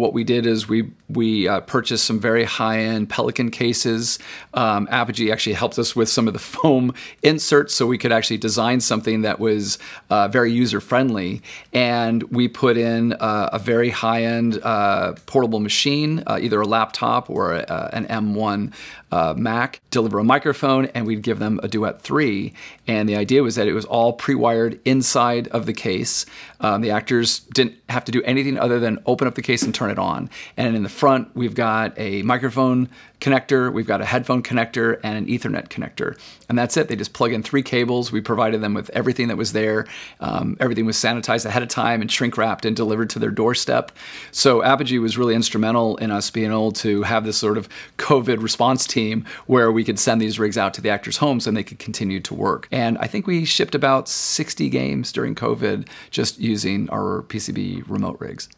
What we did is we we uh, purchased some very high-end Pelican cases. Um, Apogee actually helped us with some of the foam inserts, so we could actually design something that was uh, very user-friendly. And we put in uh, a very high-end uh, portable machine, uh, either a laptop or a, uh, an M1 Mac, deliver a microphone, and we'd give them a Duet 3. And the idea was that it was all pre-wired inside of the case. Um, the actors didn't have to do anything other than open up the case and turn it on. And in the front, we've got a microphone connector, we've got a headphone connector, and an Ethernet connector. And that's it. They just plug in three cables. We provided them with everything that was there. Um, everything was sanitized ahead of time and shrink wrapped and delivered to their doorstep. So Apogee was really instrumental in us being able to have this sort of COVID response team where we could send these rigs out to the actors' homes and they could continue to work. And I think we shipped about 60 games during COVID just using our PCB remote rigs.